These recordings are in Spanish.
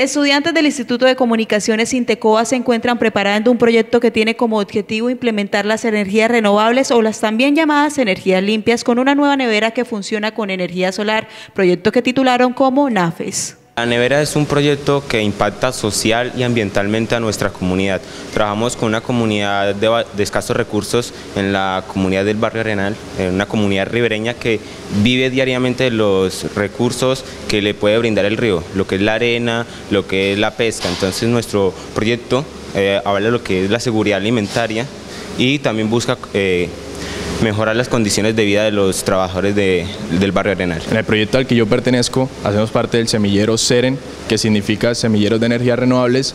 Estudiantes del Instituto de Comunicaciones Intecoa se encuentran preparando un proyecto que tiene como objetivo implementar las energías renovables o las también llamadas energías limpias con una nueva nevera que funciona con energía solar, proyecto que titularon como NAFES. La nevera es un proyecto que impacta social y ambientalmente a nuestra comunidad. Trabajamos con una comunidad de, escasos recursos en la comunidad del barrio Arenal, en una comunidad ribereña que vive diariamente los recursos que le puede brindar el río, lo que es la arena, lo que es la pesca. Entonces nuestro proyecto eh, habla de lo que es la seguridad alimentaria y también busca eh, mejorar las condiciones de vida de los trabajadores del barrio Arenal. En el proyecto al que yo pertenezco, hacemos parte del semillero SEREN, que significa Semilleros de Energías Renovables,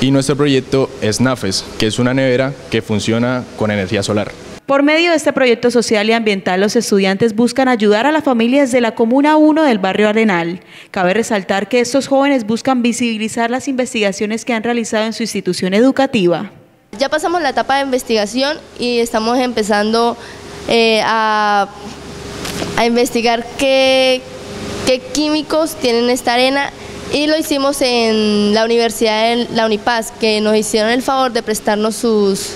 y nuestro proyecto es NAFES, que es una nevera que funciona con energía solar. Por medio de este proyecto social y ambiental, los estudiantes buscan ayudar a las familias de la Comuna 1 del barrio Arenal. Cabe resaltar que estos jóvenes buscan visibilizar las investigaciones que han realizado en su institución educativa. Ya pasamos la etapa de investigación y estamos empezando eh, a, investigar qué, qué químicos tienen esta arena y lo hicimos en la Universidad de la Unipaz, que nos hicieron el favor de prestarnos sus,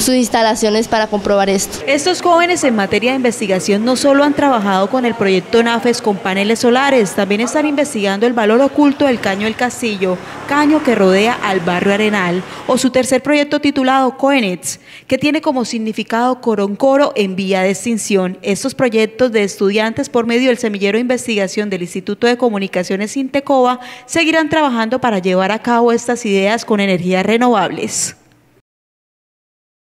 sus instalaciones para comprobar esto. Estos jóvenes en materia de investigación no solo han trabajado con el proyecto NAFES con paneles solares, también están investigando el valor oculto del caño del Castillo, caño que rodea al barrio Arenal, o su tercer proyecto titulado Coenets, que tiene como significado coroncoro en vía de extinción. Estos proyectos de estudiantes por medio del semillero de investigación del Instituto de Comunicaciones Intecoba seguirán trabajando para llevar a cabo estas ideas con energías renovables.